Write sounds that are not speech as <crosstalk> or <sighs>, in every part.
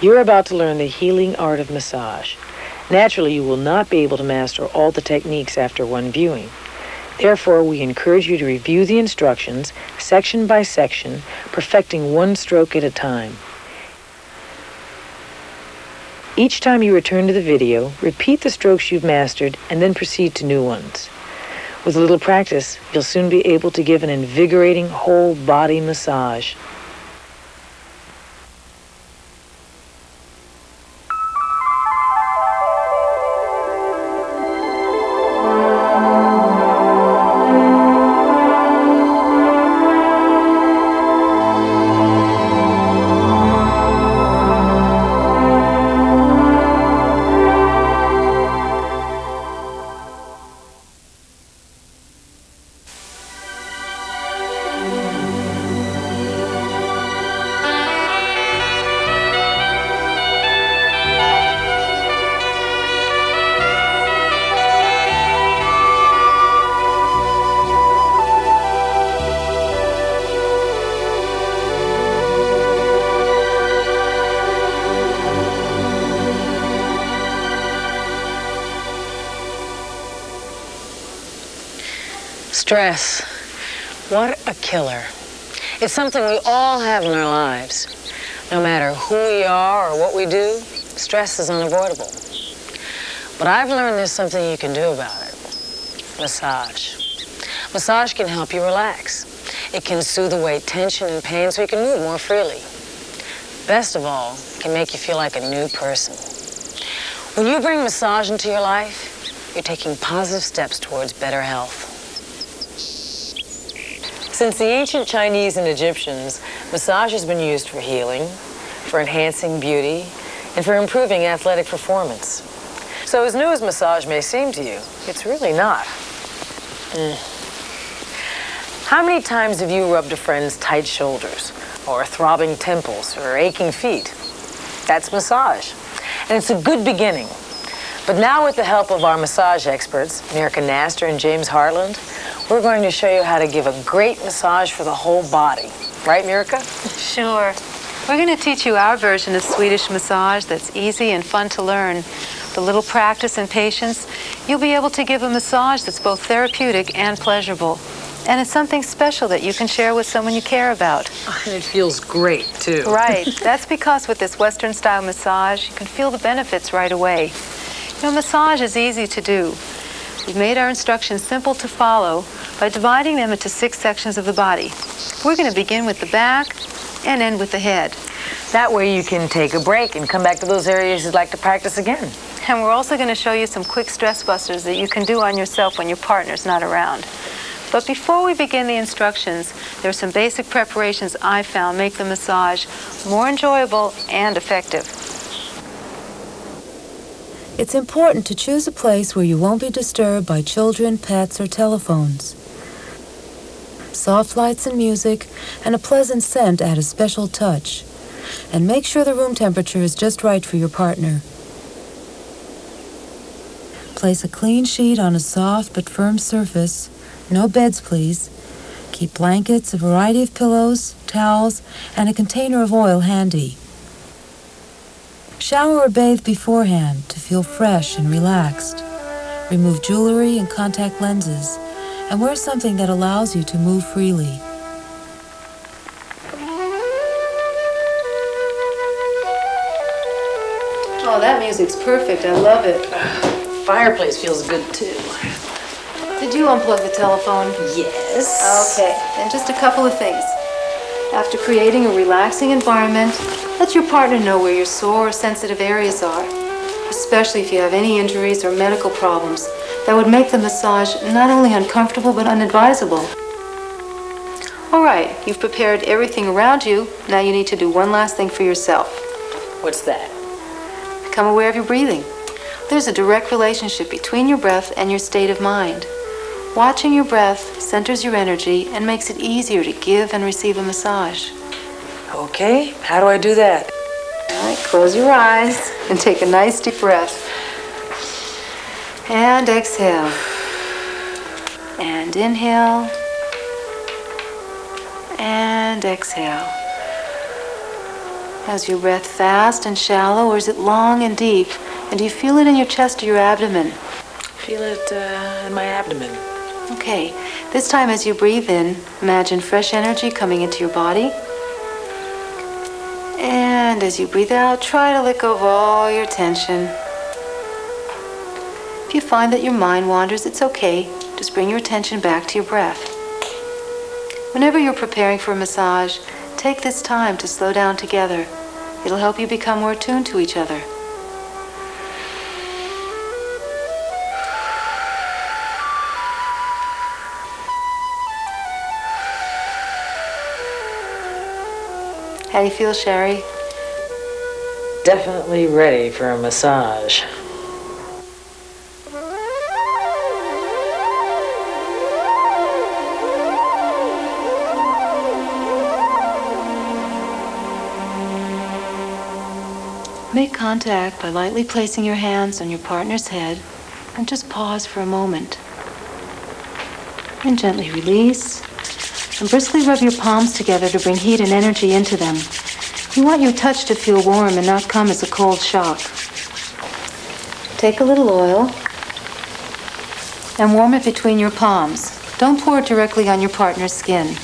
You're about to learn the healing art of massage. Naturally, you will not be able to master all the techniques after one viewing. Therefore, we encourage you to review the instructions section by section, perfecting one stroke at a time. Each time you return to the video, repeat the strokes you've mastered and then proceed to new ones. With a little practice, you'll soon be able to give an invigorating whole body massage. Stress. What a killer. It's something we all have in our lives. No matter who we are or what we do, stress is unavoidable. But I've learned there's something you can do about it. Massage. Massage can help you relax. It can soothe away tension and pain so you can move more freely. Best of all, it can make you feel like a new person. When you bring massage into your life, you're taking positive steps towards better health. Since the ancient Chinese and Egyptians, massage has been used for healing, for enhancing beauty, and for improving athletic performance. So as new as massage may seem to you, it's really not. Mm. How many times have you rubbed a friend's tight shoulders, or throbbing temples, or aching feet? That's massage. And it's a good beginning. But now with the help of our massage experts, Mirka Knaster and James Heartland, we're going to show you how to give a great massage for the whole body. Right, Mirka? Sure. We're going to teach you our version of Swedish massage that's easy and fun to learn. With a little practice and patience, you'll be able to give a massage that's both therapeutic and pleasurable. And it's something special that you can share with someone you care about. And it feels great, too. Right. <laughs> That's because with this Western style massage, you can feel the benefits right away. You know, massage is easy to do. We've made our instructions simple to follow by dividing them into six sections of the body. We're going to begin with the back and end with the head. That way you can take a break and come back to those areas you'd like to practice again. And we're also going to show you some quick stress busters that you can do on yourself when your partner's not around. But before we begin the instructions, there are some basic preparations I found make the massage more enjoyable and effective. It's important to choose a place where you won't be disturbed by children, pets, or telephones. Soft lights and music and a pleasant scent add a special touch. And make sure the room temperature is just right for your partner. Place a clean sheet on a soft but firm surface. No beds, please. Keep blankets, a variety of pillows, towels, and a container of oil handy. Shower or bathe beforehand to feel fresh and relaxed. Remove jewelry and contact lenses and wear something that allows you to move freely. Oh, that music's perfect. I love it. Fireplace feels good too. Did you unplug the telephone? Yes. Okay, and just a couple of things. After creating a relaxing environment, let your partner know where your sore or sensitive areas are, especially if you have any injuries or medical problems that would make the massage not only uncomfortable but unadvisable. All right, you've prepared everything around you. Now you need to do one last thing for yourself. What's that? Become aware of your breathing. There's a direct relationship between your breath and your state of mind. Watching your breath centers your energy and makes it easier to give and receive a massage. Okay, how do I do that? All right, close your eyes and take a nice deep breath. And exhale. And inhale. And exhale. Is your breath fast and shallow, or is it long and deep? And do you feel it in your chest or your abdomen? Feel it uh, in my abdomen. Okay, this time as you breathe in, imagine fresh energy coming into your body. And as you breathe out, try to let go of all your tension. If you find that your mind wanders, it's okay. Just bring your attention back to your breath. Whenever you're preparing for a massage, take this time to slow down together. It'll help you become more attuned to each other. How do you feel, Shari? Definitely ready for a massage. Make contact by lightly placing your hands on your partner's head and just pause for a moment. And gently release. And briskly rub your palms together to bring heat and energy into them. You want your touch to feel warm and not come as a cold shock. Take a little oil and warm it between your palms. Don't pour it directly on your partner's skin.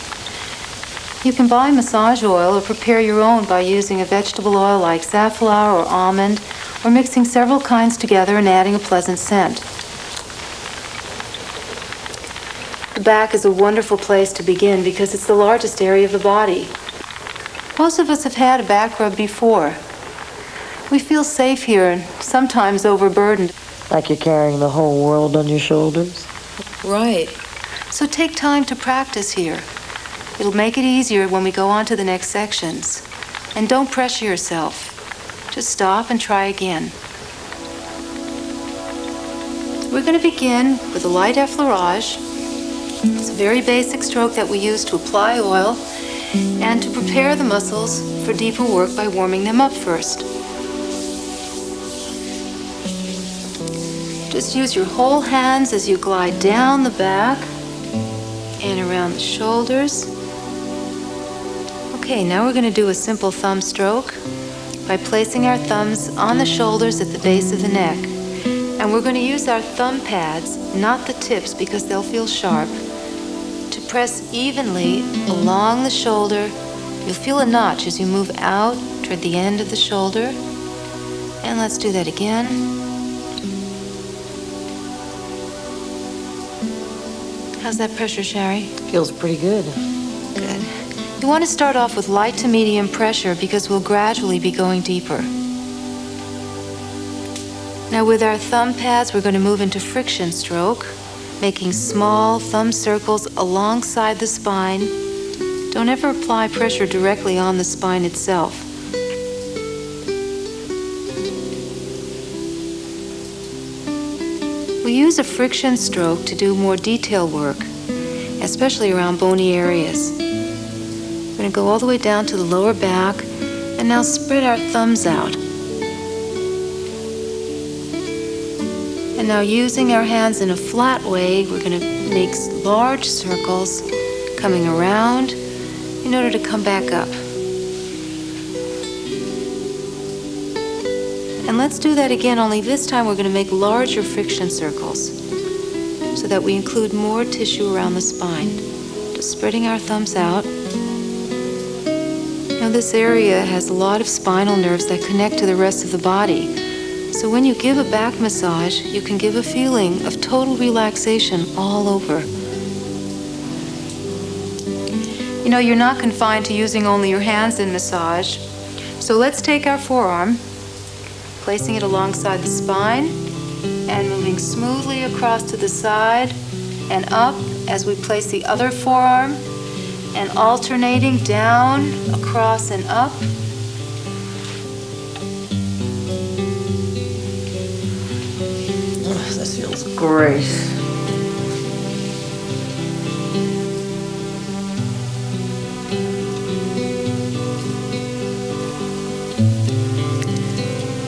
You can buy massage oil or prepare your own by using a vegetable oil like safflower or almond, or mixing several kinds together and adding a pleasant scent. The back is a wonderful place to begin because it's the largest area of the body. Most of us have had a back rub before. We feel safe here and sometimes overburdened. Like you're carrying the whole world on your shoulders? Right. So take time to practice here. It'll make it easier when we go on to the next sections. And don't pressure yourself. Just stop and try again. We're going to begin with a light effleurage. It's a very basic stroke that we use to apply oil and to prepare the muscles for deeper work by warming them up first. Just use your whole hands as you glide down the back and around the shoulders. Okay, now we're going to do a simple thumb stroke by placing our thumbs on the shoulders at the base of the neck. And we're going to use our thumb pads, not the tips because they'll feel sharp, press evenly along the shoulder. You'll feel a notch as you move out toward the end of the shoulder. And let's do that again. How's that pressure, Shari? Feels pretty good. Good. You want to start off with light to medium pressure because we'll gradually be going deeper. Now with our thumb pads, we're going to move into friction stroke, making small thumb circles alongside the spine. Don't ever apply pressure directly on the spine itself. We use a friction stroke to do more detail work, especially around bony areas. We're going to go all the way down to the lower back and now spread our thumbs out. And now using our hands in a flat way, we're going to make large circles coming around in order to come back up. And let's do that again, only this time we're going to make larger friction circles so that we include more tissue around the spine. Just spreading our thumbs out. Now, this area has a lot of spinal nerves that connect to the rest of the body. So, when you give a back massage, you can give a feeling of total relaxation all over. You know, you're not confined to using only your hands in massage. So, let's take our forearm placing it alongside the spine and moving smoothly across to the side and up as we place the other forearm and alternating down, across, and up. Great.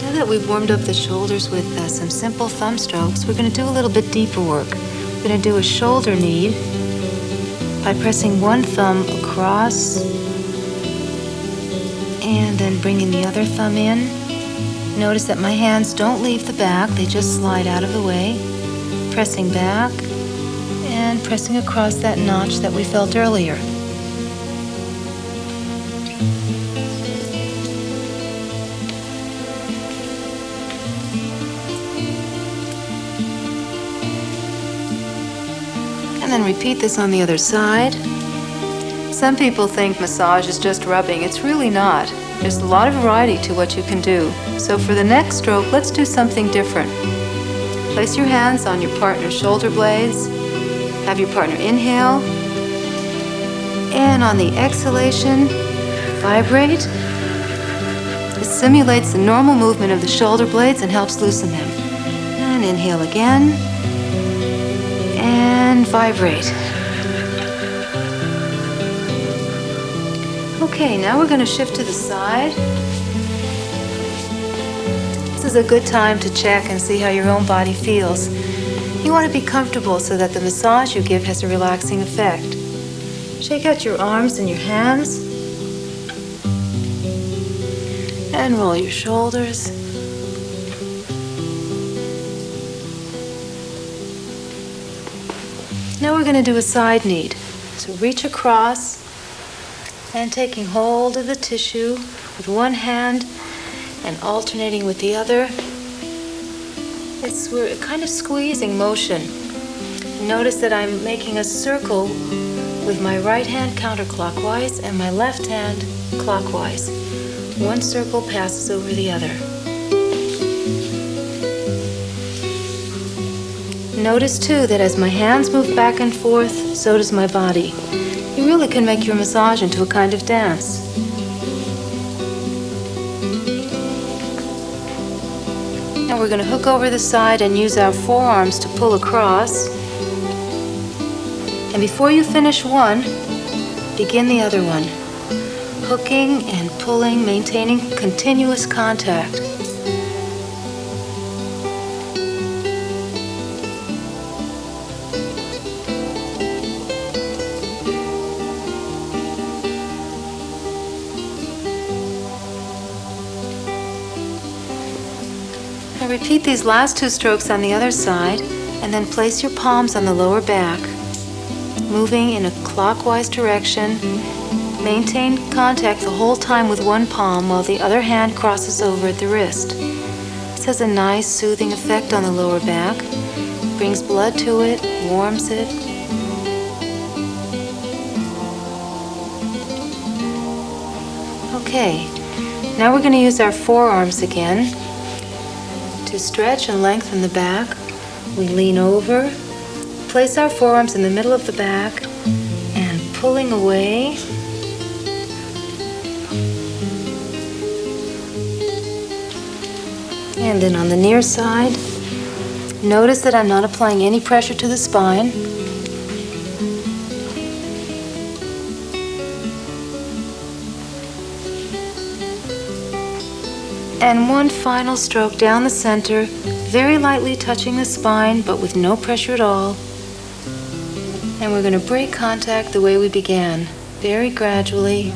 Now that we've warmed up the shoulders with uh, some simple thumb strokes, we're going to do a little bit deeper work. We're going to do a shoulder knead by pressing one thumb across And then bringing the other thumb in. Notice that my hands don't leave the back, they just slide out of the way. Pressing back and pressing across that notch that we felt earlier. And then repeat this on the other side. Some people think massage is just rubbing. It's really not. There's a lot of variety to what you can do. So for the next stroke, let's do something different. Place your hands on your partner's shoulder blades. Have your partner inhale. And on the exhalation, vibrate. This simulates the normal movement of the shoulder blades and helps loosen them. And inhale again. And vibrate. Okay, now we're going to shift to the side. A good time to check and see how your own body feels. You want to be comfortable so that the massage you give has a relaxing effect. Shake out your arms and your hands. And roll your shoulders. Now we're going to do a side knead. So reach across and taking hold of the tissue with one hand and alternating with the other. It's we're kind of squeezing motion. Notice that I'm making a circle with my right hand counterclockwise and my left hand clockwise. One circle passes over the other. Notice too that as my hands move back and forth, so does my body. You really can make your massage into a kind of dance. We're going to hook over the side and use our forearms to pull across. And before you finish one, begin the other one. Hooking and pulling, maintaining continuous contact. Repeat these last two strokes on the other side and then place your palms on the lower back, moving in a clockwise direction. Maintain contact the whole time with one palm while the other hand crosses over at the wrist. This has a nice soothing effect on the lower back, brings blood to it, warms it. Okay, now we're going to use our forearms again. To stretch and lengthen the back, we lean over, place our forearms in the middle of the back, and pulling away. And then on the near side, notice that I'm not applying any pressure to the spine. And one final stroke down the center, very lightly touching the spine, but with no pressure at all. And we're going to break contact the way we began, very gradually,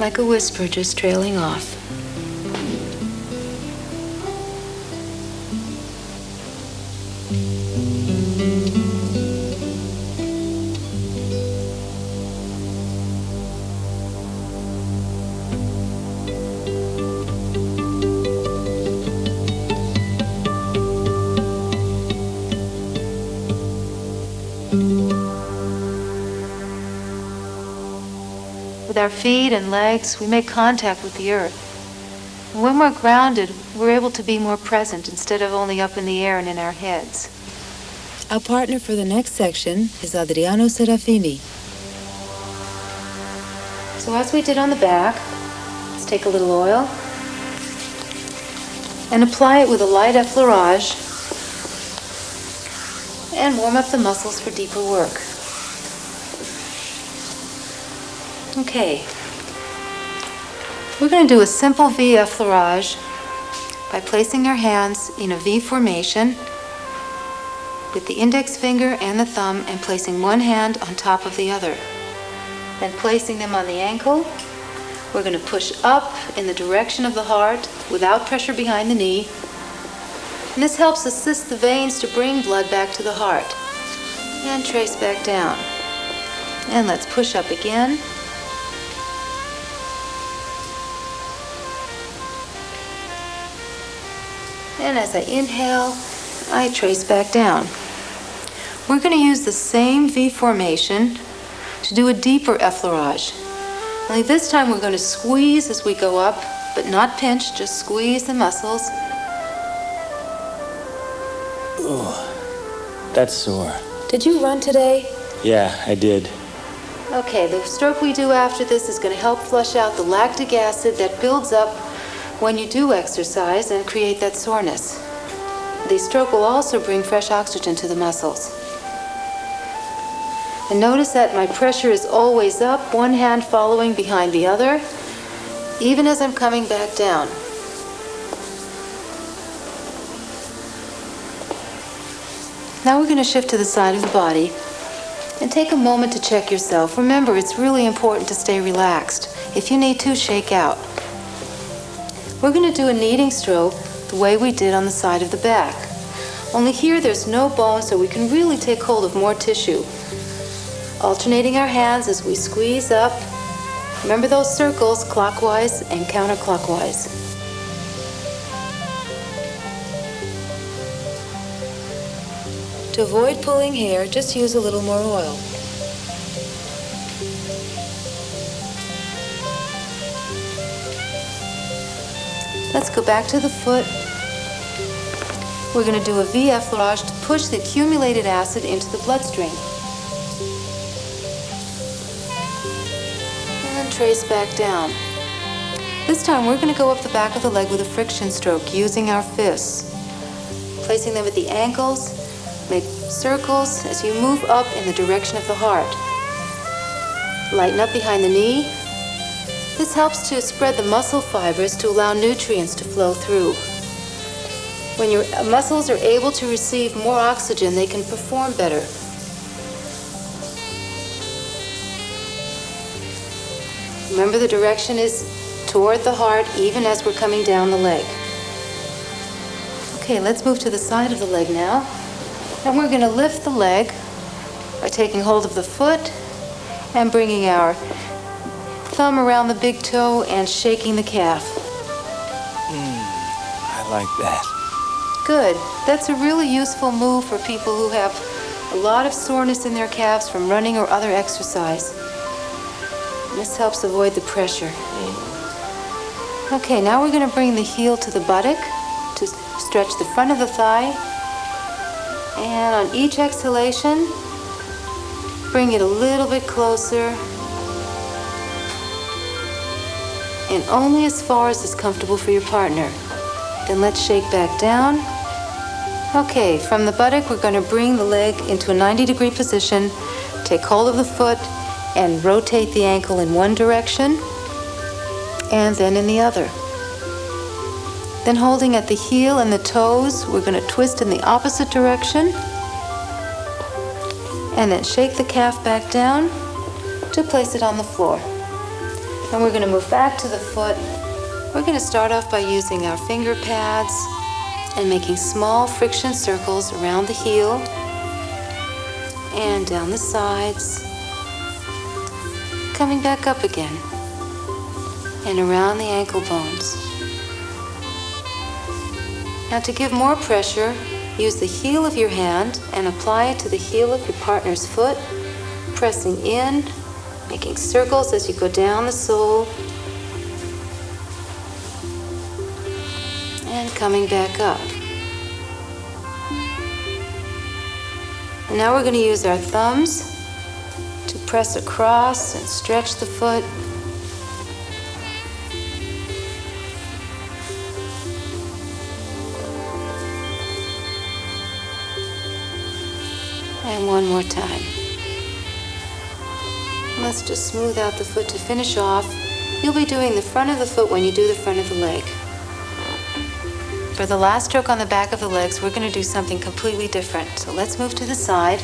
like a whisper just trailing off. Feet and legs, we make contact with the earth. And when we're grounded, we're able to be more present instead of only up in the air and in our heads. Our partner for the next section is Adriano Serafini. So as we did on the back, let's take a little oil and apply it with a light effleurage and warm up the muscles for deeper work. Okay. We're going to do a simple V effleurage by placing our hands in a V formation with the index finger and the thumb and placing one hand on top of the other. Then placing them on the ankle, We're going to push up in the direction of the heart without pressure behind the knee. And this helps assist the veins to bring blood back to the heart. And trace back down. And let's push up again. And as I inhale, I trace back down. We're going to use the same V formation to do a deeper effleurage. Only this time we're going to squeeze as we go up, but not pinch, just squeeze the muscles. Ooh, that's sore. Did you run today? Yeah, I did. Okay, the stroke we do after this is going to help flush out the lactic acid that builds up when you do exercise and create that soreness. The stroke will also bring fresh oxygen to the muscles. And notice that my pressure is always up, one hand following behind the other, even as I'm coming back down. Now we're going to shift to the side of the body and take a moment to check yourself. Remember, it's really important to stay relaxed. If you need to, shake out. We're going to do a kneading stroke the way we did on the side of the back. Only here there's no bone, so we can really take hold of more tissue. Alternating our hands as we squeeze up. Remember those circles, clockwise and counterclockwise. To avoid pulling hair, just use a little more oil. Let's go back to the foot. We're going to do a V effleurage to push the accumulated acid into the bloodstream. And trace back down. This time we're going to go up the back of the leg with a friction stroke using our fists. Placing them at the ankles, make circles as you move up in the direction of the heart. Lighten up behind the knee, this helps to spread the muscle fibers to allow nutrients to flow through. When your uh, muscles are able to receive more oxygen, they can perform better. Remember the direction is toward the heart even as we're coming down the leg. Okay, let's move to the side of the leg now. And we're going to lift the leg by taking hold of the foot and bringing our thumb around the big toe and shaking the calf. Hmm, I like that. Good. That's a really useful move for people who have a lot of soreness in their calves from running or other exercise. This helps avoid the pressure. Hmm. Okay, now we're going to bring the heel to the buttock to stretch the front of the thigh. And on each exhalation, bring it a little bit closer. And only as far as is comfortable for your partner. Then let's shake back down. Okay, from the buttock, we're going to bring the leg into a 90 degree position, take hold of the foot, and rotate the ankle in one direction and then in the other. Then, holding at the heel and the toes, we're going to twist in the opposite direction and then shake the calf back down to place it on the floor. And we're going to move back to the foot. We're going to start off by using our finger pads and making small friction circles around the heel and down the sides. Coming back up again and around the ankle bones. Now, to give more pressure, use the heel of your hand and apply it to the heel of your partner's foot, pressing in, making circles as you go down the sole, and coming back up. Now we're going to use our thumbs to press across and stretch the foot. And one more time. Let's just smooth out the foot to finish off. You'll be doing the front of the foot when you do the front of the leg. For the last stroke on the back of the legs, we're going to do something completely different. So let's move to the side.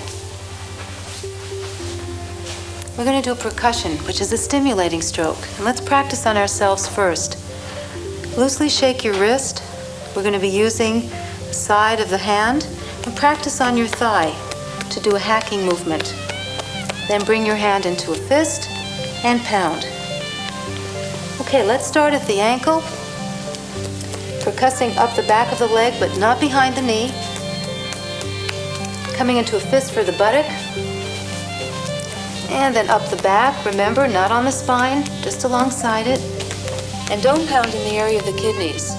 we're going to do a percussion, which is a stimulating stroke. And let's practice on ourselves first. Loosely shake your wrist. We're going to be using the side of the hand and practice on your thigh to do a hacking movement. Then bring your hand into a fist and pound. Okay, let's start at the ankle. Percussing up the back of the leg, but not behind the knee. Coming into a fist for the buttock. And then up the back, remember, not on the spine, just alongside it. And don't pound in the area of the kidneys.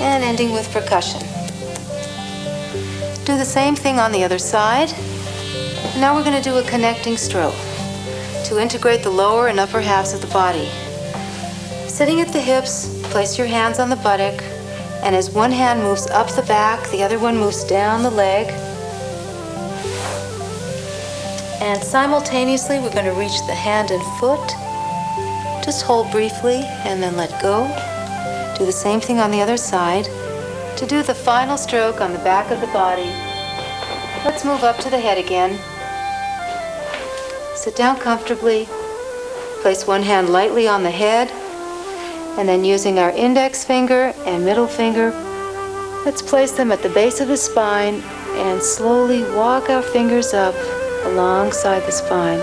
And ending with percussion. Do the same thing on the other side. Now we're going to do a connecting stroke to integrate the lower and upper halves of the body. Sitting at the hips, place your hands on the buttock, and as one hand moves up the back, the other one moves down the leg. And simultaneously, we're going to reach the hand and foot. Just hold briefly and then let go. Do the same thing on the other side. To do the final stroke on the back of the body, let's move up to the head again. Sit down comfortably. Place one hand lightly on the head. And then using our index finger and middle finger, let's place them at the base of the spine and slowly walk our fingers up alongside the spine.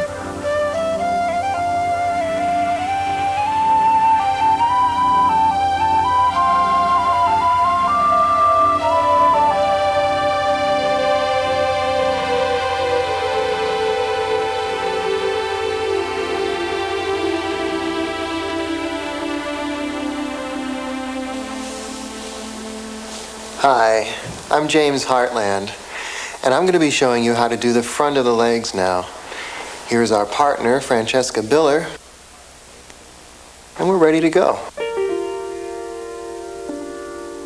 I'm James Heartland, and I'm going to be showing you how to do the front of the legs now. Here's our partner, Francesca Biller, and we're ready to go.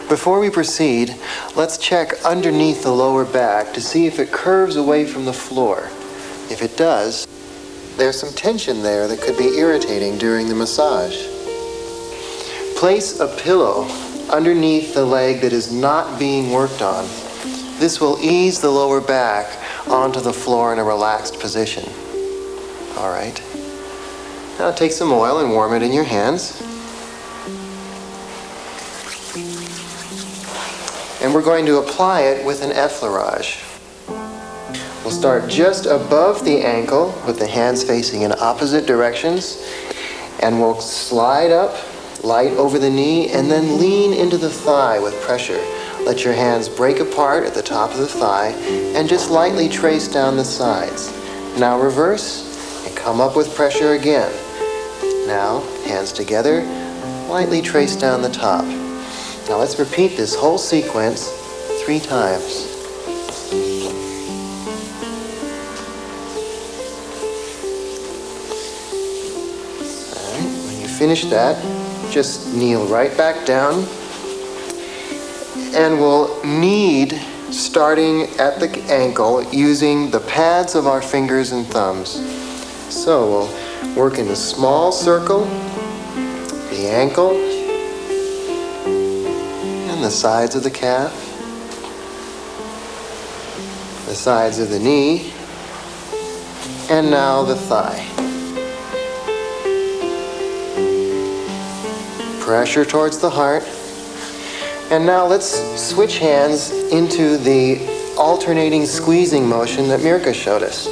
Before we proceed, let's check underneath the lower back to see if it curves away from the floor. If it does, there's some tension there that could be irritating during the massage. Place a pillow underneath the leg that is not being worked on. This will ease the lower back onto the floor in a relaxed position. All right. Now take some oil and warm it in your hands. And we're going to apply it with an effleurage. We'll start just above the ankle with the hands facing in opposite directions. And we'll slide up light over the knee, and then lean into the thigh with pressure. Let your hands break apart at the top of the thigh and just lightly trace down the sides. Now reverse and come up with pressure again. Now, hands together, lightly trace down the top. Now let's repeat this whole sequence three times. All right, when you finish that, just kneel right back down. And we'll knead starting at the ankle using the pads of our fingers and thumbs. So we'll work in a small circle, the ankle, and the sides of the calf, the sides of the knee, and now the thigh. Pressure towards the heart. And now let's switch hands into the alternating squeezing motion that Mirka showed us.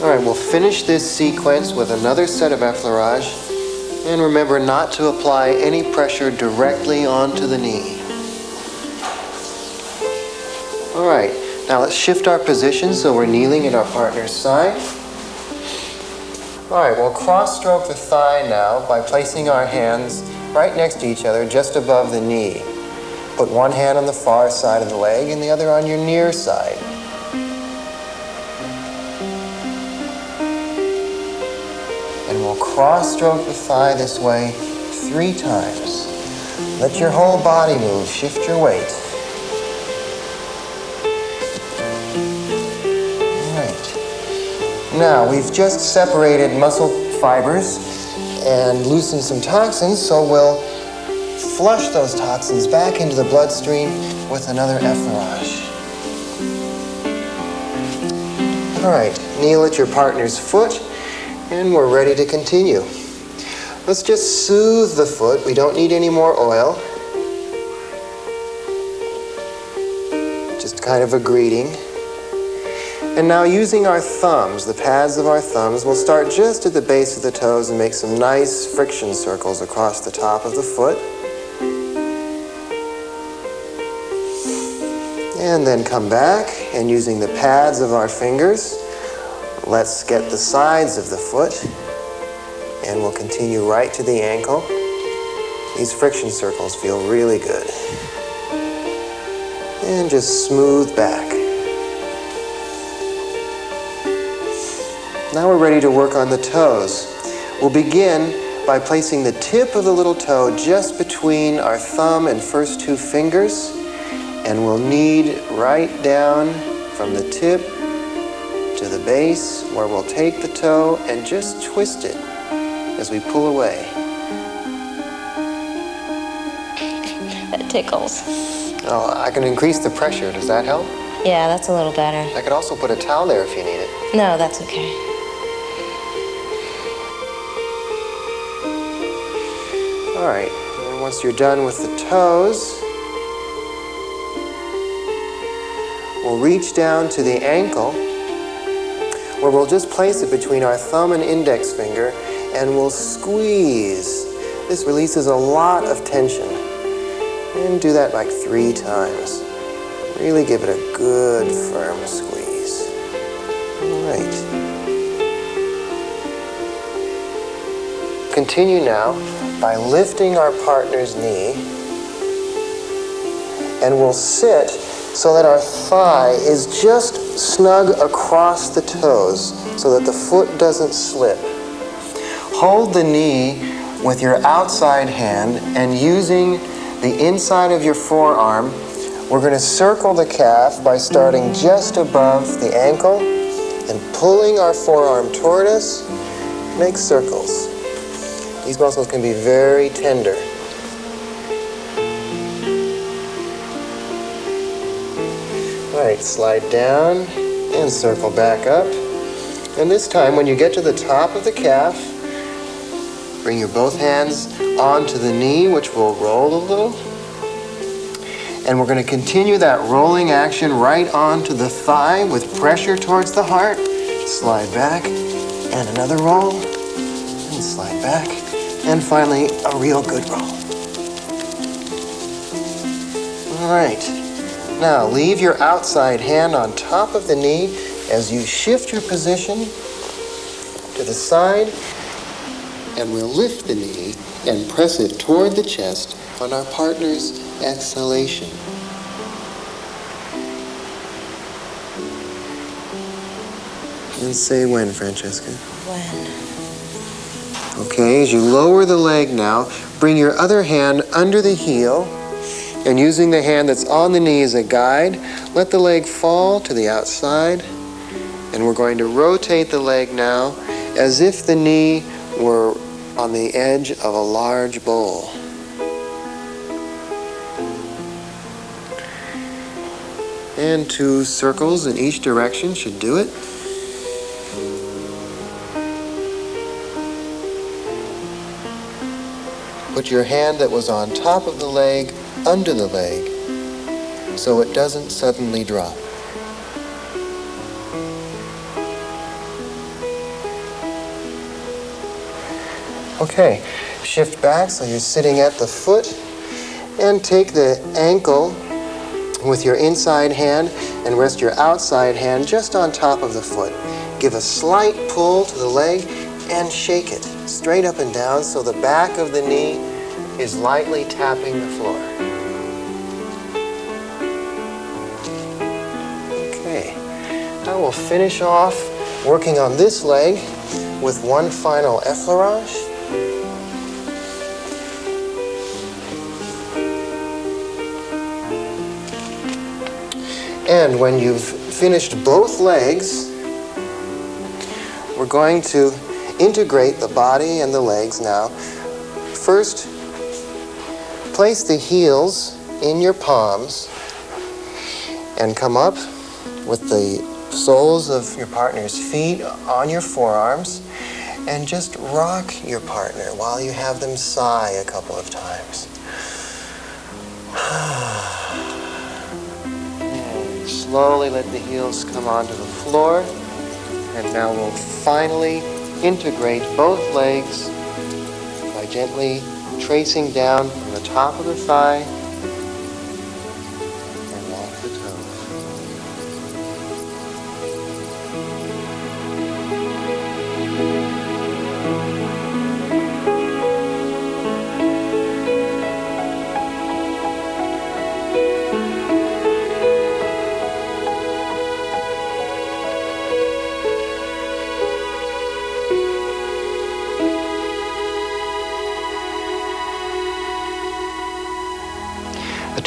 All right, we'll finish this sequence with another set of effleurage. And remember not to apply any pressure directly onto the knee. All right, now let's shift our position so we're kneeling at our partner's side. All right, we'll cross stroke the thigh now by placing our hands right next to each other just above the knee. Put one hand on the far side of the leg and the other on your near side. And we'll cross stroke the thigh this way three times. Let your whole body move, shift your weight. Now, we've just separated muscle fibers and loosened some toxins, so we'll flush those toxins back into the bloodstream with another effleurage. All right, kneel at your partner's foot, and we're ready to continue. Let's just soothe the foot. We don't need any more oil. Just kind of a greeting. And now using our thumbs, the pads of our thumbs, we'll start just at the base of the toes and make some nice friction circles across the top of the foot. And then come back and using the pads of our fingers, let's get the sides of the foot and we'll continue right to the ankle. These friction circles feel really good. And just smooth back. Now we're ready to work on the toes. We'll begin by placing the tip of the little toe just between our thumb and first two fingers. And we'll knead right down from the tip to the base where we'll take the toe and just twist it as we pull away. That tickles. Oh, I can increase the pressure. Does that help? Yeah, that's a little better. I could also put a towel there if you need it. No, that's okay. All right, and once you're done with the toes, we'll reach down to the ankle where we'll just place it between our thumb and index finger and we'll squeeze. This releases a lot of tension. And do that like three times. Really give it a good firm squeeze. All right. Continue now by lifting our partner's knee and we'll sit so that our thigh is just snug across the toes so that the foot doesn't slip. Hold the knee with your outside hand and using the inside of your forearm, we're going to circle the calf by starting just above the ankle and pulling our forearm toward us, make circles. These muscles can be very tender. All right, slide down and circle back up. And this time, when you get to the top of the calf, bring your both hands onto the knee, which will roll a little. And we're going to continue that rolling action right onto the thigh with pressure towards the heart. Slide back, and another roll, and slide back, and finally, a real good roll. All right. Now, leave your outside hand on top of the knee as you shift your position to the side, and we'll lift the knee and press it toward the chest on our partner's exhalation. And say when, Francesca. When? Okay, as you lower the leg now, bring your other hand under the heel and using the hand that's on the knee as a guide, let the leg fall to the outside. And we're going to rotate the leg now as if the knee were on the edge of a large bowl. And two circles in each direction should do it. Put your hand that was on top of the leg under the leg so it doesn't suddenly drop. Okay, shift back so you're sitting at the foot and take the ankle with your inside hand and rest your outside hand just on top of the foot. Give a slight pull to the leg and shake it straight up and down so the back of the knee is lightly tapping the floor. Okay, now we'll finish off working on this leg with one final effleurage. And when you've finished both legs, we're going to integrate the body and the legs now. First, place the heels in your palms and come up with the soles of your partner's feet on your forearms and just rock your partner while you have them sigh a couple of times. And <sighs> slowly let the heels come onto the floor. And now we'll finally integrate both legs by gently tracing down from the top of the thigh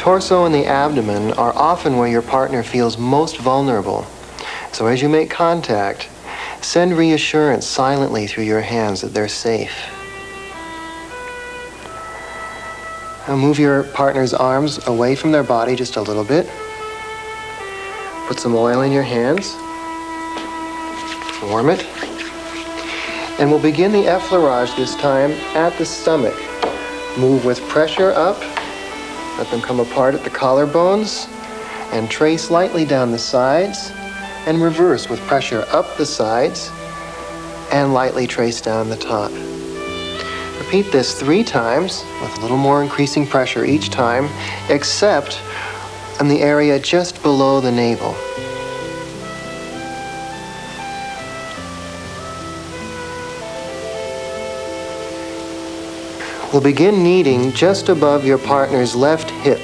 torso and the abdomen are often where your partner feels most vulnerable. So as you make contact, send reassurance silently through your hands that they're safe. Now move your partner's arms away from their body just a little bit. Put some oil in your hands. Warm it. And we'll begin the effleurage this time at the stomach. Move with pressure up. Let them come apart at the collarbones and trace lightly down the sides and reverse with pressure up the sides and lightly trace down the top. Repeat this three times with a little more increasing pressure each time, except in the area just below the navel. We'll begin kneading just above your partner's left hip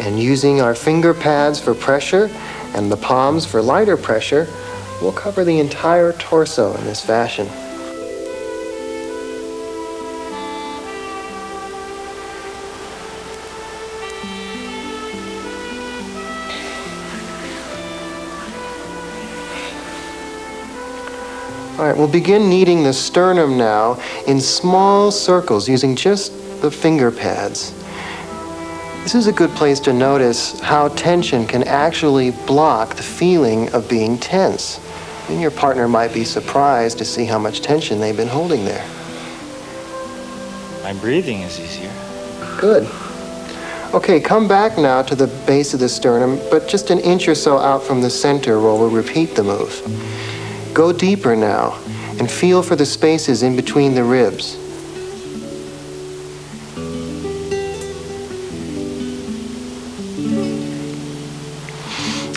and using our finger pads for pressure and the palms for lighter pressure, we'll cover the entire torso in this fashion. All right, we'll begin kneading the sternum now in small circles using just the finger pads. This is a good place to notice how tension can actually block the feeling of being tense. And your partner might be surprised to see how much tension they've been holding there. My breathing is easier. Good. Okay, come back now to the base of the sternum, but just an inch or so out from the center where we'll repeat the move. Go deeper now and feel for the spaces in between the ribs.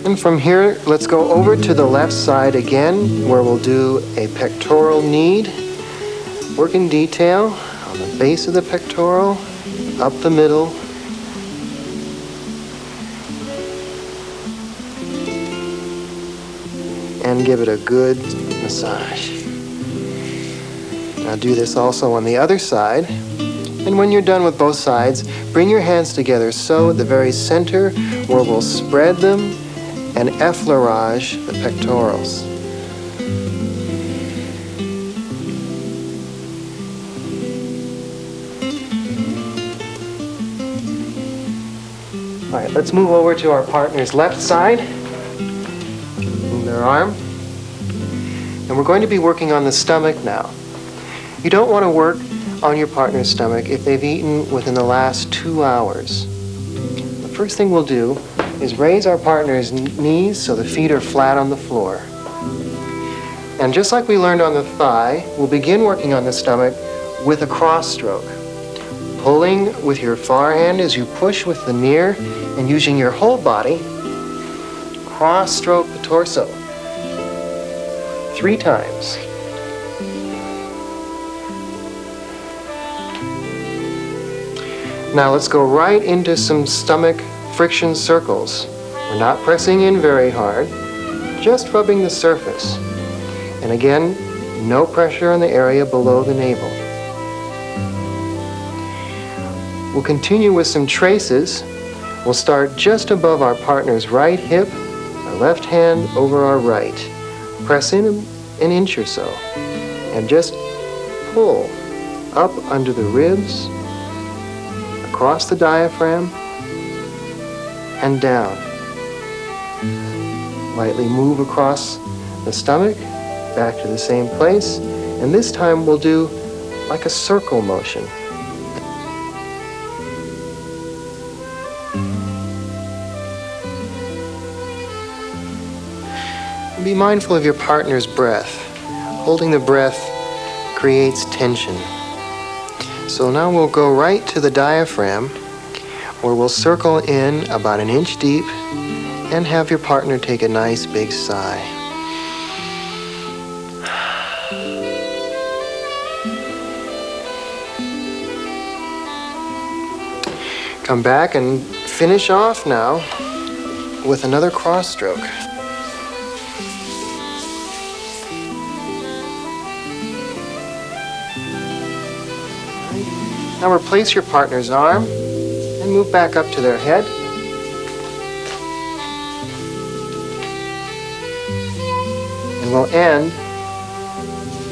And from here, let's go over to the left side again, where we'll do a pectoral knead. Work in detail on the base of the pectoral, up the middle, and give it a good massage. Now do this also on the other side. And when you're done with both sides, bring your hands together so at the very center where we'll spread them and effleurage the pectorals. All right, let's move over to our partner's left side. Move their arm. And we're going to be working on the stomach now. You don't want to work on your partner's stomach if they've eaten within the last two hours. The first thing we'll do is raise our partner's knees so the feet are flat on the floor. And just like we learned on the thigh, we'll begin working on the stomach with a cross stroke. Pulling with your far hand as you push with the near and using your whole body, cross stroke the torso. Three times. Now let's go right into some stomach friction circles. We're not pressing in very hard, just rubbing the surface. And again, no pressure on the area below the navel. We'll continue with some traces. We'll start just above our partner's right hip, our left hand over our right. Press in an inch or so, and just pull up under the ribs, across the diaphragm and down. Lightly move across the stomach, back to the same place, and this time we'll do like a circle motion. Be mindful of your partner's breath. Holding the breath creates tension. So now we'll go right to the diaphragm where we'll circle in about an inch deep and have your partner take a nice big sigh. Come back and finish off now with another cross stroke. Now replace your partner's arm and move back up to their head. And we'll end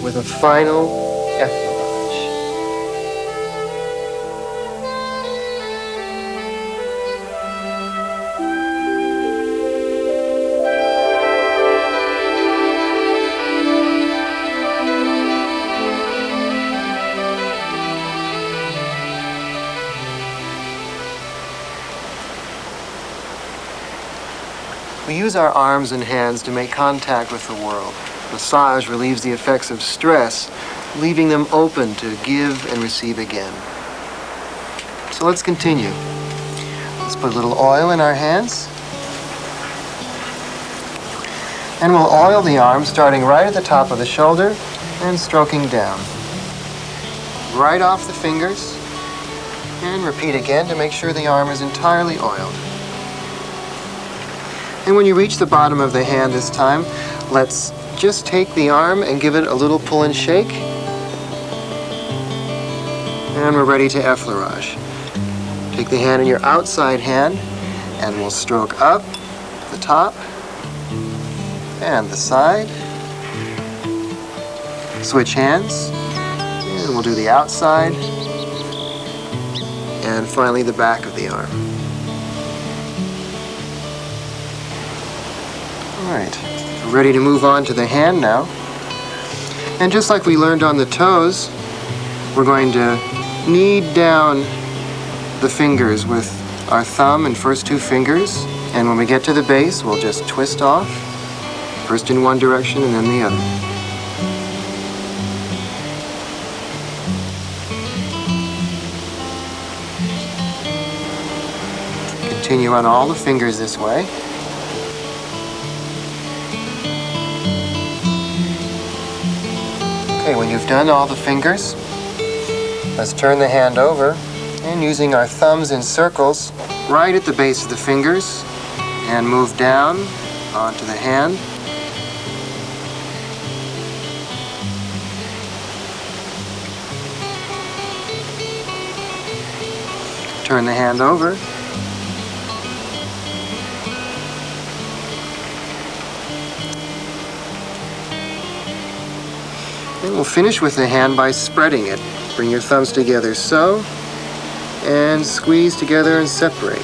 with a final effleurage. Use our arms and hands to make contact with the world. Massage relieves the effects of stress, leaving them open to give and receive again. So let's continue. Let's put a little oil in our hands. And we'll oil the arms starting right at the top of the shoulder and stroking down. Right off the fingers. And repeat again to make sure the arm is entirely oiled. And when you reach the bottom of the hand this time, let's just take the arm and give it a little pull and shake. And we're ready to effleurage. Take the hand in your outside hand and we'll stroke up the top and the side. Switch hands and we'll do the outside and finally the back of the arm. All right, we're ready to move on to the hand now. And just like we learned on the toes, we're going to knead down the fingers with our thumb and first two fingers. And when we get to the base, we'll just twist off, first in one direction and then the other. Continue on all the fingers this way. Okay, when you've done all the fingers, let's turn the hand over and using our thumbs in circles right at the base of the fingers and move down onto the hand. Turn the hand over. And we'll finish with the hand by spreading it. Bring your thumbs together so, and squeeze together and separate.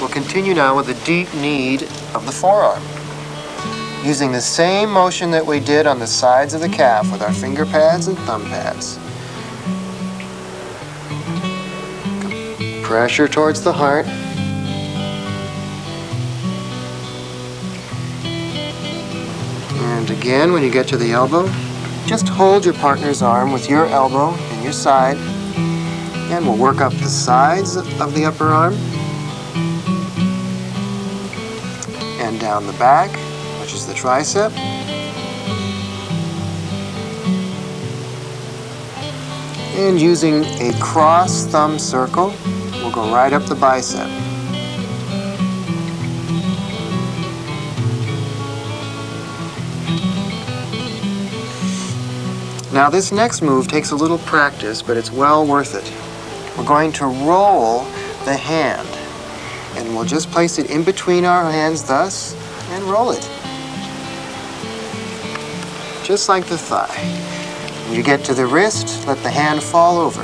We'll continue now with the deep knead of the forearm. Using the same motion that we did on the sides of the calf with our finger pads and thumb pads. Pressure towards the heart. Again, when you get to the elbow, just hold your partner's arm with your elbow and your side. And we'll work up the sides of the upper arm. And down the back, which is the tricep. And using a cross thumb circle, we'll go right up the bicep. Now this next move takes a little practice, but it's well worth it. We're going to roll the hand, and we'll just place it in between our hands thus, and roll it. just like the thigh. When you get to the wrist, let the hand fall over.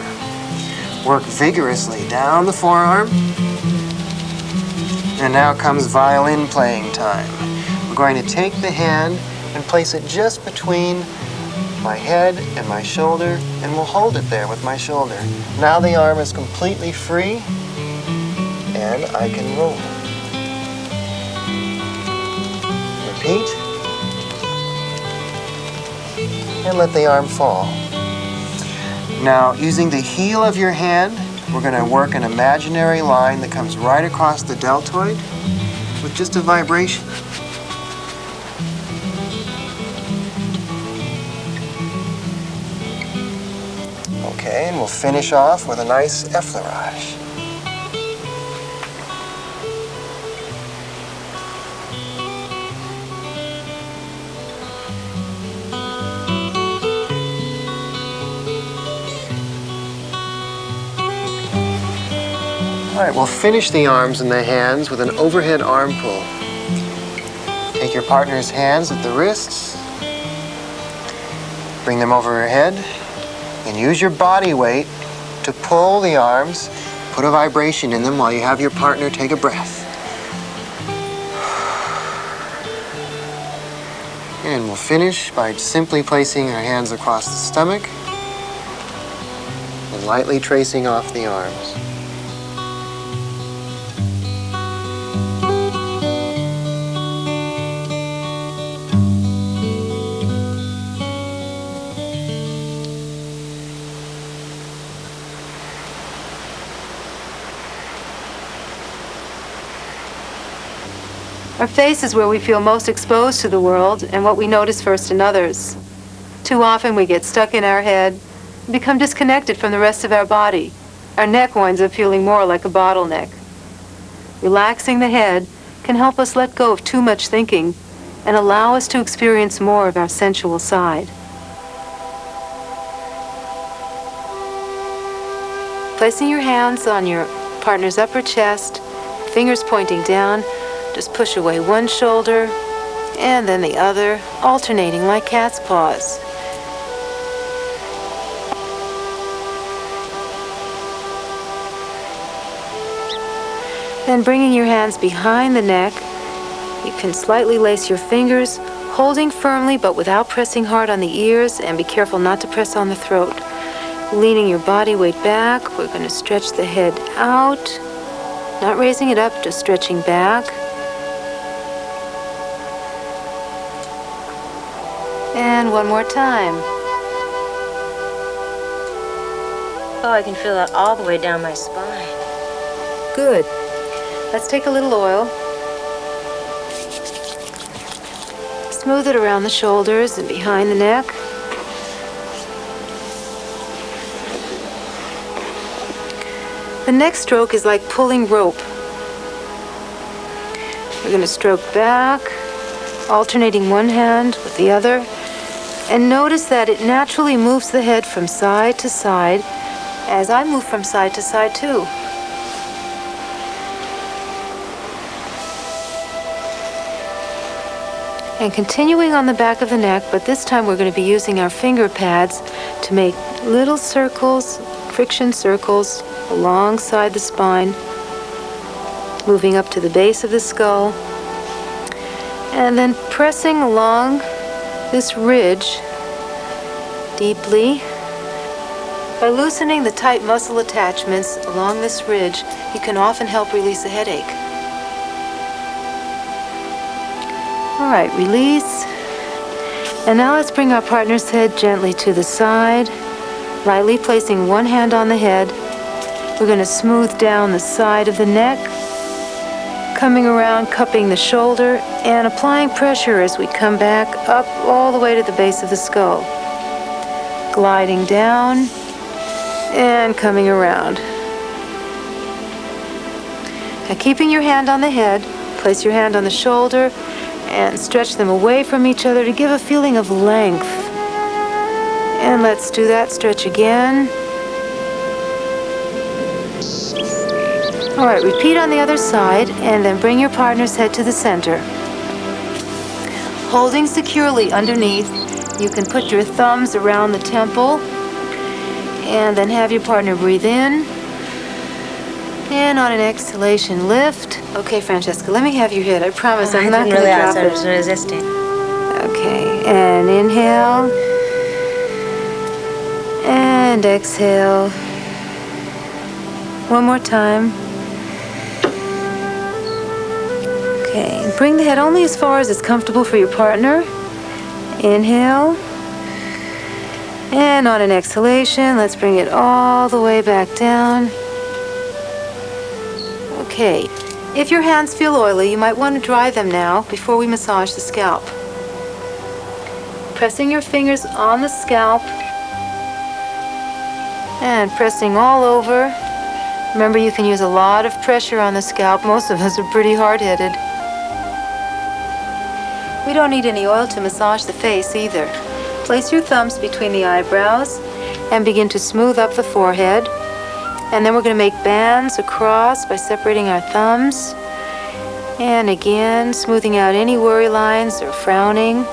Work vigorously down the forearm. And now comes violin playing time. We're going to take the hand and place it just between my head and my shoulder, and we'll hold it there with my shoulder. Now the arm is completely free, and I can roll. Repeat. And let the arm fall. Now, using the heel of your hand, we're going to work an imaginary line that comes right across the deltoid with just a vibration. We'll finish off with a nice effleurage. All right, we'll finish the arms and the hands with an overhead arm pull. Take your partner's hands at the wrists, bring them over your head, and use your body weight to pull the arms, put a vibration in them while you have your partner take a breath. And we'll finish by simply placing our hands across the stomach and lightly tracing off the arms. Face is where we feel most exposed to the world and what we notice first in others. Too often we get stuck in our head become disconnected from the rest of our body. Our neck winds up feeling more like a bottleneck. Relaxing the head can help us let go of too much thinking and allow us to experience more of our sensual side. Placing your hands on your partner's upper chest, fingers pointing down, just push away one shoulder and then the other, alternating like cat's paws. Then bringing your hands behind the neck, you can slightly lace your fingers, holding firmly but without pressing hard on the ears, and be careful not to press on the throat. Leaning your body weight back, we're going to stretch the head out, not raising it up, just stretching back. And one more time. Oh, I can feel that all the way down my spine. Good. Let's take a little oil. Smooth it around the shoulders and behind the neck. The next stroke is like pulling rope. We're going to stroke back, alternating one hand with the other. And notice that it naturally moves the head from side to side as I move from side to side too. And continuing on the back of the neck, but this time we're going to be using our finger pads to make little circles, friction circles alongside the spine, moving up to the base of the skull, and then pressing along this ridge deeply. By loosening the tight muscle attachments along this ridge, you can often help release a headache. All right, release. And now let's bring our partner's head gently to the side, lightly placing one hand on the head. We're going to smooth down the side of the neck, coming around, cupping the shoulder, and applying pressure as we come back up all the way to the base of the skull. Gliding down and coming around. Now, keeping your hand on the head, place your hand on the shoulder and stretch them away from each other to give a feeling of length. And let's do that stretch again. All right, repeat on the other side and then bring your partner's head to the center. Holding securely underneath, You can put your thumbs around the temple and then have your partner breathe in. And on an exhalation, lift. Okay, Francesca, let me have your head. I promise I'm I not going to drop I it. was resisting. Okay, and inhale. And exhale. One more time. Okay, bring the head only as far as it's comfortable for your partner. Inhale. And on an exhalation, let's bring it all the way back down. Okay, if your hands feel oily, you might want to dry them now before we massage the scalp pressing your fingers on the scalp and pressing all over. Remember, you can use a lot of pressure on the scalp. Most of us are pretty hard-headed. We don't need any oil to massage the face either. Place your thumbs between the eyebrows and begin to smooth up the forehead. And then we're going to make bands across by separating our thumbs. And again, smoothing out any worry lines or frowning.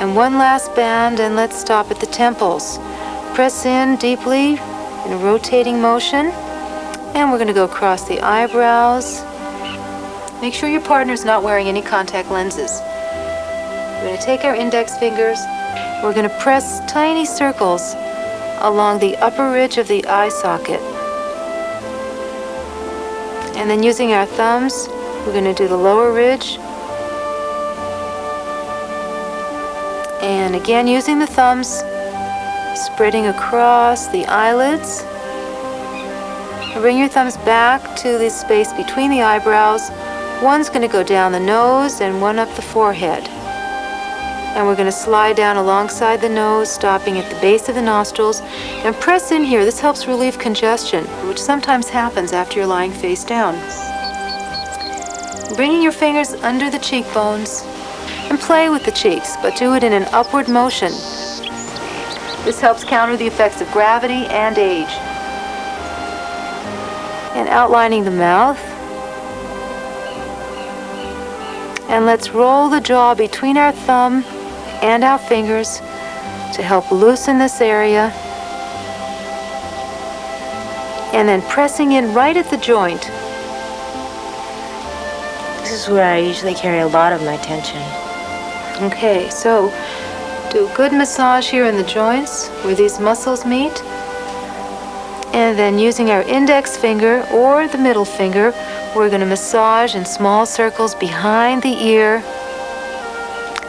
And one last band, and let's stop at the temples. Press in deeply in a rotating motion. And we're going to go across the eyebrows. Make sure your partner's not wearing any contact lenses. We're going to take our index fingers. We're going to press tiny circles along the upper ridge of the eye socket. And then using our thumbs, we're going to do the lower ridge. And again, using the thumbs, spreading across the eyelids. Bring your thumbs back to the space between the eyebrows. One's going to go down the nose and one up the forehead. And we're going to slide down alongside the nose, stopping at the base of the nostrils, and press in here. This helps relieve congestion, which sometimes happens after you're lying face down. Bringing your fingers under the cheekbones and play with the cheeks, but do it in an upward motion. This helps counter the effects of gravity and age. And outlining the mouth. And let's roll the jaw between our thumb and our fingers to help loosen this area. And then pressing in right at the joint. This is where I usually carry a lot of my tension. Okay, so do a good massage here in the joints where these muscles meet. And then using our index finger or the middle finger, we're going to massage in small circles behind the ear.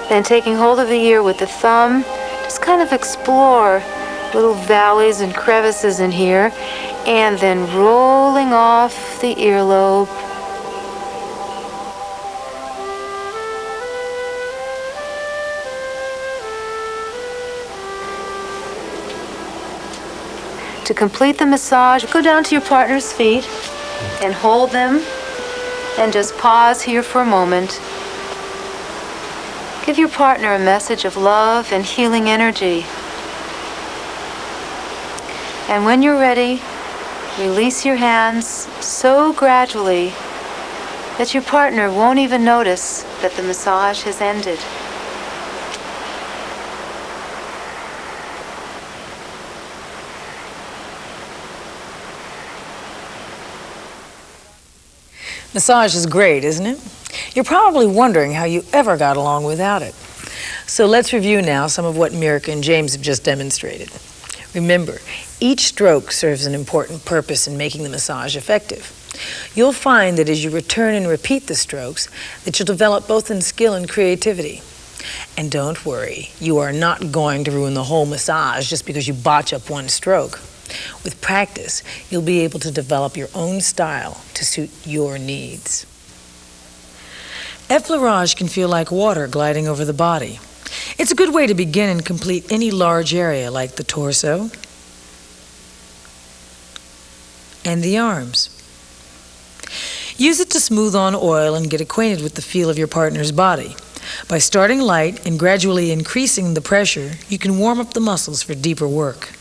Then taking hold of the ear with the thumb, just kind of explore little valleys and crevices in here. And then rolling off the earlobe. To complete the massage, go down to your partner's feet and hold them and just pause here for a moment. Give your partner a message of love and healing energy. And when you're ready, release your hands so gradually that your partner won't even notice that the massage has ended. Massage is great, isn't it? You're probably wondering how you ever got along without it. So let's review now some of what Mirka and James have just demonstrated. Remember, each stroke serves an important purpose in making the massage effective. You'll find that as you return and repeat the strokes, that you'll develop both in skill and creativity. And don't worry, you are not going to ruin the whole massage just because you botch up one stroke. With practice, you'll be able to develop your own style to suit your needs. Effleurage can feel like water gliding over the body. It's a good way to begin and complete any large area like the torso and the arms. Use it to smooth on oil and get acquainted with the feel of your partner's body. By starting light and gradually increasing the pressure, you can warm up the muscles for deeper work.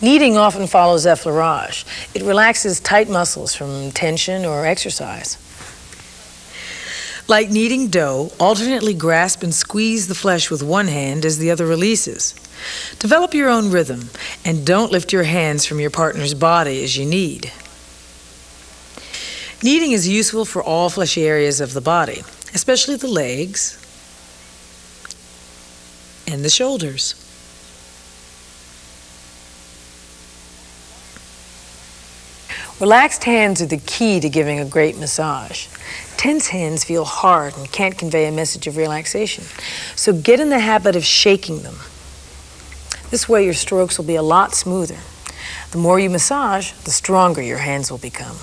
Kneading often follows effleurage. It relaxes tight muscles from tension or exercise. Like kneading dough, alternately grasp and squeeze the flesh with one hand as the other releases. Develop your own rhythm and don't lift your hands from your partner's body as you knead. Kneading is useful for all fleshy areas of the body, especially the legs and the shoulders. Relaxed hands are the key to giving a great massage. Tense hands feel hard and can't convey a message of relaxation. So get in the habit of shaking them. This way your strokes will be a lot smoother. The more you massage, the stronger your hands will become.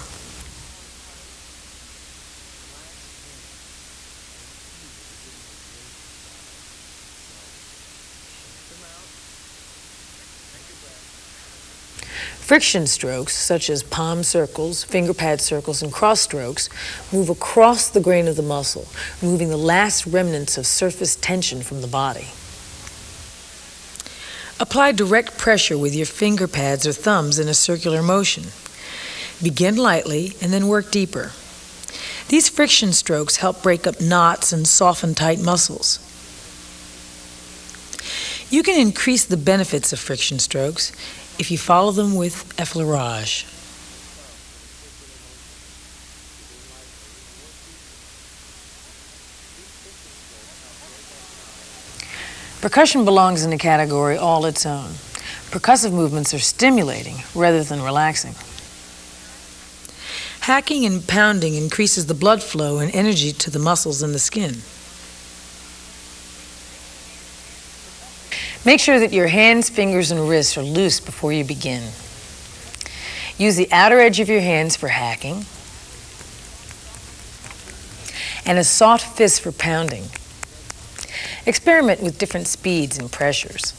Friction strokes, such as palm circles, finger pad circles, and cross strokes, move across the grain of the muscle, removing the last remnants of surface tension from the body. Apply direct pressure with your finger pads or thumbs in a circular motion. Begin lightly and then work deeper. These friction strokes help break up knots and soften tight muscles. You can increase the benefits of friction strokes if you follow them with effleurage. Percussion belongs in a category all its own. Percussive movements are stimulating rather than relaxing. Hacking and pounding increases the blood flow and energy to the muscles and the skin. Make sure that your hands, fingers, and wrists are loose before you begin. Use the outer edge of your hands for hacking and a soft fist for pounding. Experiment with different speeds and pressures.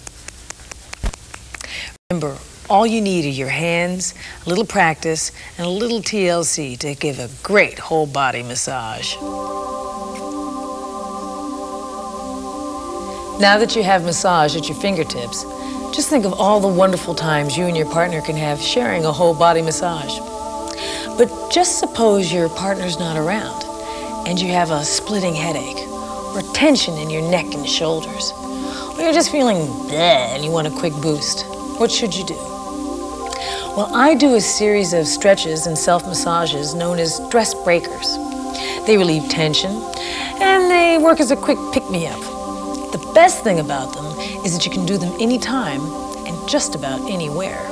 Remember, all you need are your hands, a little practice, and a little TLC to give a great whole body massage. Now that you have massage at your fingertips, just think of all the wonderful times you and your partner can have sharing a whole body massage. But just suppose your partner's not around and you have a splitting headache or tension in your neck and shoulders, or you're just feeling bleh and you want a quick boost. What should you do? Well, I do a series of stretches and self massages known as stress breakers. They relieve tension and they work as a quick pick me up. The best thing about them is that you can do them anytime and just about anywhere.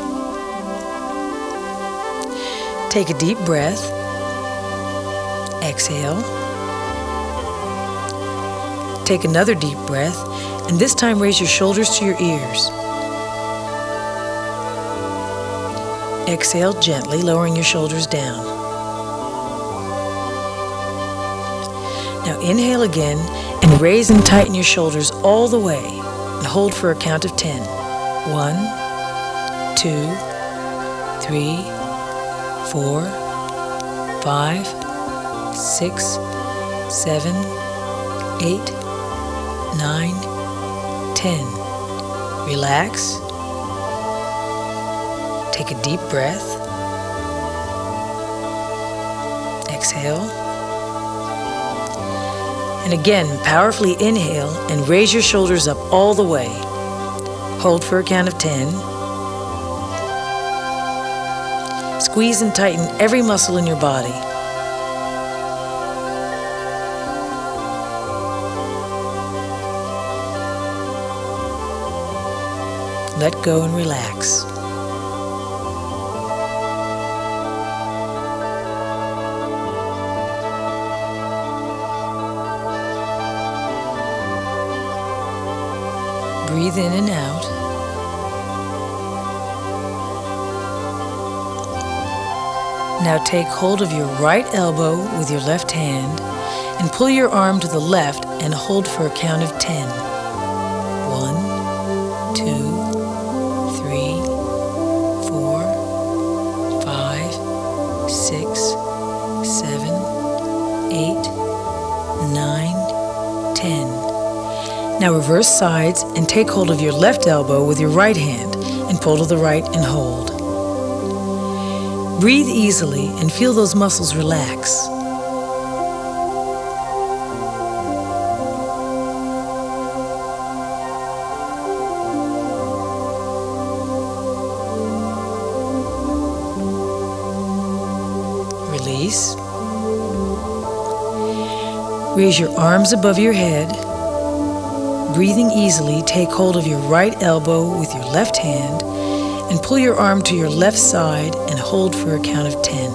Take a deep breath. Exhale. Take another deep breath, and this time raise your shoulders to your ears. Exhale gently, lowering your shoulders down. Now inhale again and raise and tighten your shoulders all the way and hold for a count of 10. One, two, three, four, five, six, seven, eight, nine, ten. Relax. Take a deep breath. Exhale. And again, powerfully inhale and raise your shoulders up all the way. Hold for a count of 10. Squeeze and tighten every muscle in your body. Let go and relax. Breathe in and out. Now take hold of your right elbow with your left hand and pull your arm to the left and hold for a count of 10. Now reverse sides and take hold of your left elbow with your right hand and pull to the right and hold. Breathe easily and feel those muscles relax. Release. Raise your arms above your head Breathing easily, take hold of your right elbow with your left hand and pull your arm to your left side and hold for a count of 10.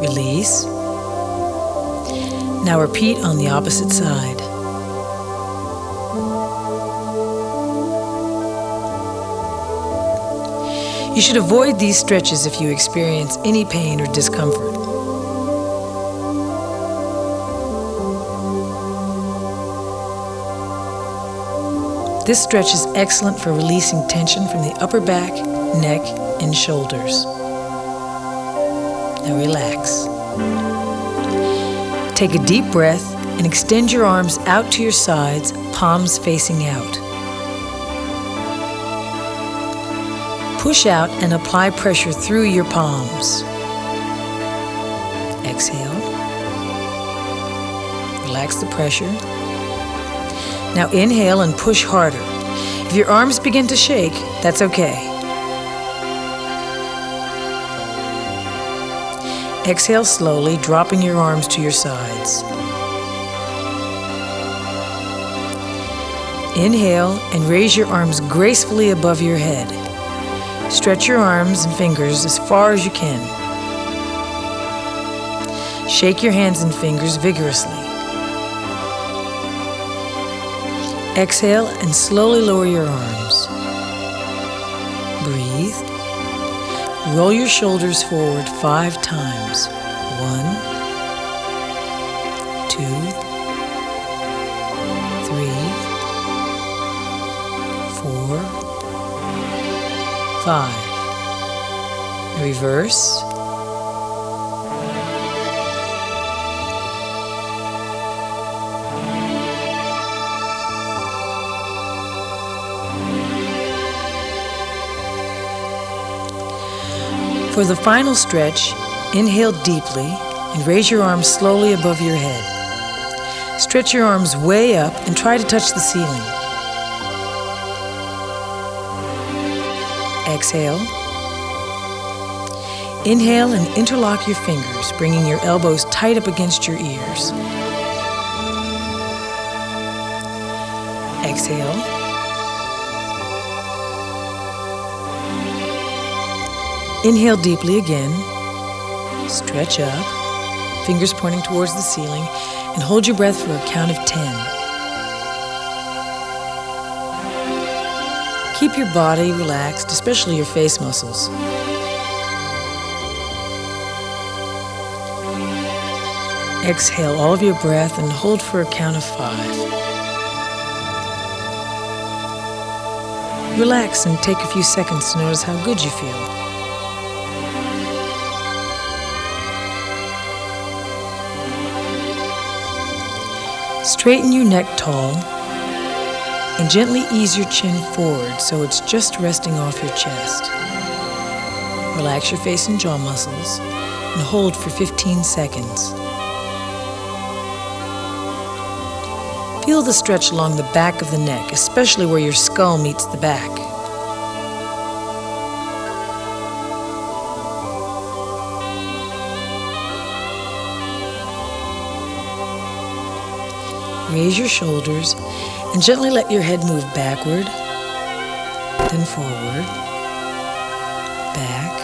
Release. Now repeat on the opposite side. You should avoid these stretches if you experience any pain or discomfort. This stretch is excellent for releasing tension from the upper back, neck, and shoulders. Now relax. Take a deep breath and extend your arms out to your sides, palms facing out. Push out and apply pressure through your palms. Exhale. Relax the pressure. Now inhale and push harder. If your arms begin to shake, that's okay. Exhale slowly, dropping your arms to your sides. Inhale and raise your arms gracefully above your head. Stretch your arms and fingers as far as you can. Shake your hands and fingers vigorously. Exhale and slowly lower your arms. Breathe. Roll your shoulders forward five five. Reverse. For the final stretch, inhale deeply and raise your arms slowly above your head. Stretch your arms way up and try to touch the ceiling. Exhale. Inhale and interlock your fingers, bringing your elbows tight up against your ears. Exhale. Inhale deeply again. Stretch up, fingers pointing towards the ceiling, and hold your breath for a count of 10. Keep your body relaxed, especially your face muscles. Exhale all of your breath and hold for a count of five. Relax and take a few seconds to notice how good you feel. Straighten your neck tall and gently ease your chin forward so it's just resting off your chest. Relax your face and jaw muscles and hold for 15 seconds. Feel the stretch along the back of the neck, especially where your skull meets the back. Raise your shoulders and gently let your head move backward, then forward, back.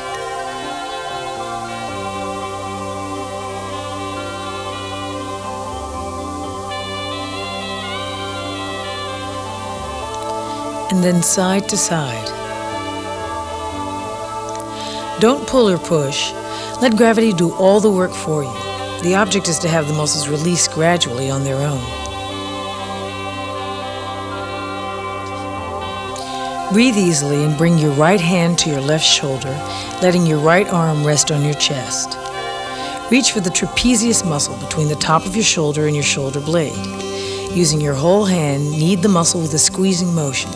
And then side to side. Don't pull or push. Let gravity do all the work for you. The object is to have the muscles release gradually on their own. Breathe easily and bring your right hand to your left shoulder, letting your right arm rest on your chest. Reach for the trapezius muscle between the top of your shoulder and your shoulder blade. Using your whole hand, knead the muscle with a squeezing motion.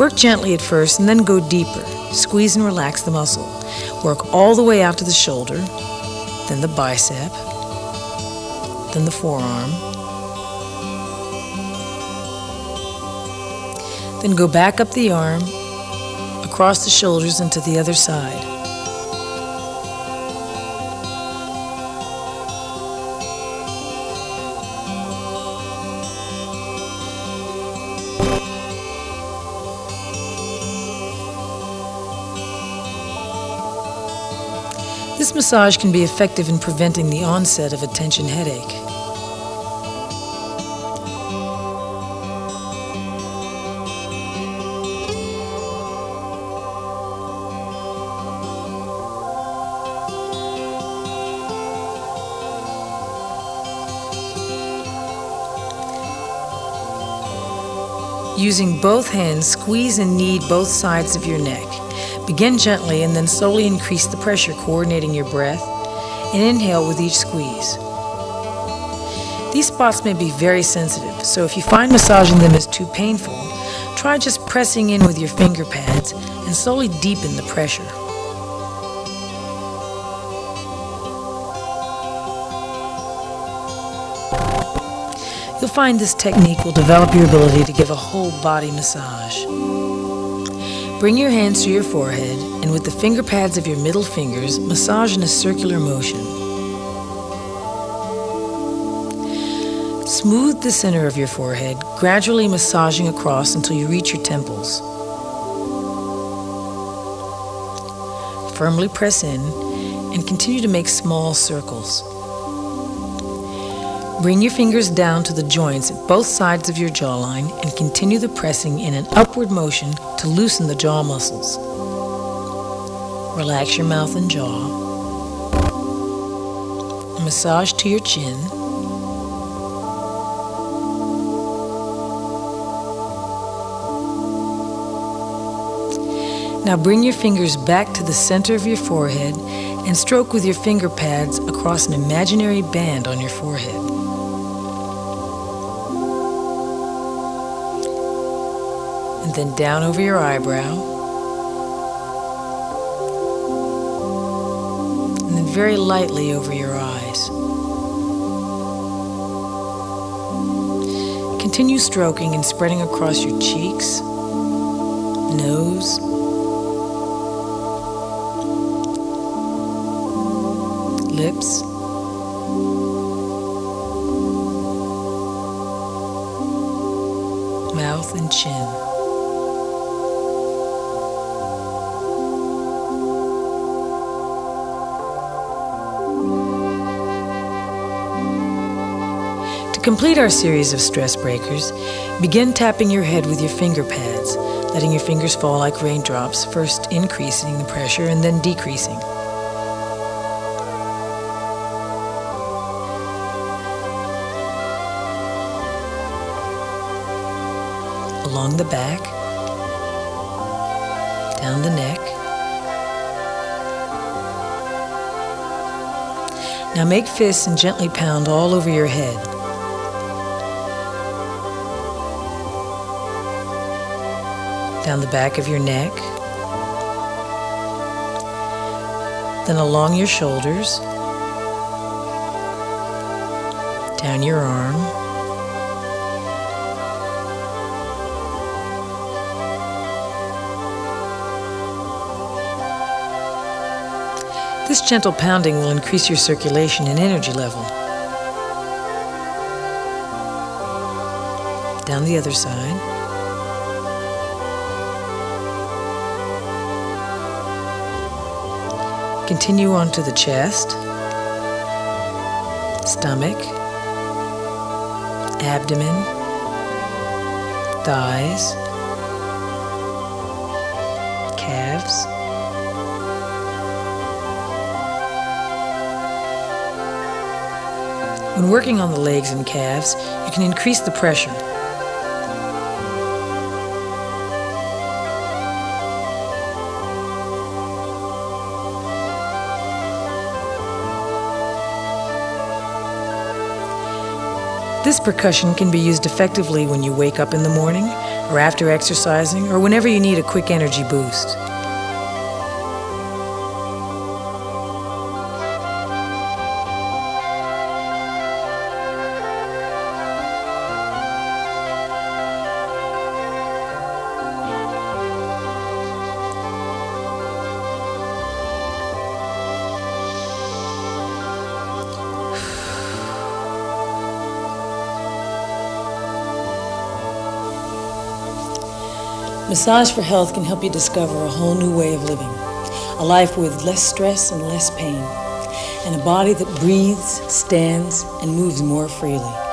Work gently at first and then go deeper. Squeeze and relax the muscle. Work all the way out to the shoulder, then the bicep, then the forearm, Then go back up the arm, across the shoulders, and to the other side. This massage can be effective in preventing the onset of a tension headache. Using both hands, squeeze and knead both sides of your neck. Begin gently and then slowly increase the pressure, coordinating your breath, and inhale with each squeeze. These spots may be very sensitive, so if you find massaging them is too painful, try just pressing in with your finger pads and slowly deepen the pressure. Find this technique will develop your ability to give a whole body massage. Bring your hands to your forehead and with the finger pads of your middle fingers, massage in a circular motion. Smooth the center of your forehead, gradually massaging across until you reach your temples. Firmly press in and continue to make small circles. Bring your fingers down to the joints at both sides of your jawline and continue the pressing in an upward motion to loosen the jaw muscles. Relax your mouth and jaw. Massage to your chin. Now bring your fingers back to the center of your forehead and stroke with your finger pads across an imaginary band on your forehead. And then down over your eyebrow. And then very lightly over your eyes. Continue stroking and spreading across your cheeks, nose, lips. Complete our series of stress breakers, begin tapping your head with your finger pads, letting your fingers fall like raindrops, first increasing the pressure and then decreasing. Along the back, down the neck. Now make fists and gently pound all over your head. Down the back of your neck, then along your shoulders, down your arm, This gentle pounding will increase your circulation and energy level. Down the other side. Continue on to the chest, stomach, abdomen, thighs, calves. When working on the legs and calves, you can increase the pressure. This percussion can be used effectively when you wake up in the morning, or after exercising, or whenever you need a quick energy boost. Massage for Health can help you discover a whole new way of living, a life with less stress and less pain, and a body that breathes, stands, and moves more freely.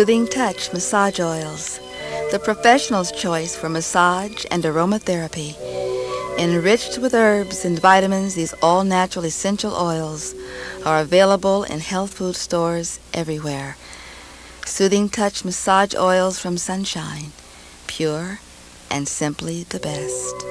Soothing Touch Massage Oils, the professional's choice for massage and aromatherapy. Enriched with herbs and vitamins, these all natural essential oils are available in health food stores everywhere. Soothing Touch Massage Oils from Sunshine, pure and simply the best.